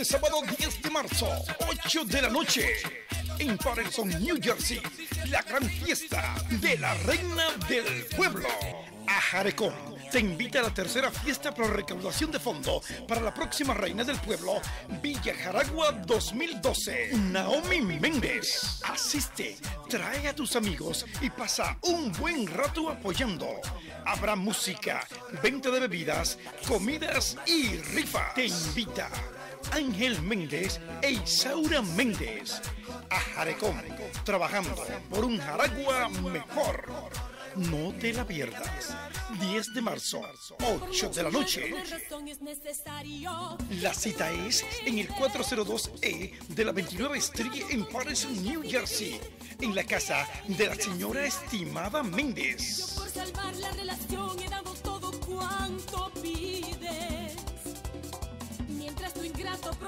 este sábado 10 de marzo, 8 de la noche, en Patterson, New Jersey, la gran fiesta de la reina del pueblo. Ajarecón te invita a la tercera fiesta para recaudación de fondo para la próxima reina del pueblo, Villa Jaragua 2012, Naomi Méndez. Asiste, trae a tus amigos y pasa un buen rato apoyando. Habrá música, venta de bebidas, comidas y rifa. Te invita Ángel Méndez e Isaura Méndez. A Jarecón, trabajando por un Jaragua mejor. No te la pierdas. 10 de marzo, 8 de la noche. La cita es en el 402E de la 29 Street en Patterson, New Jersey, en la casa de la señora estimada Méndez. La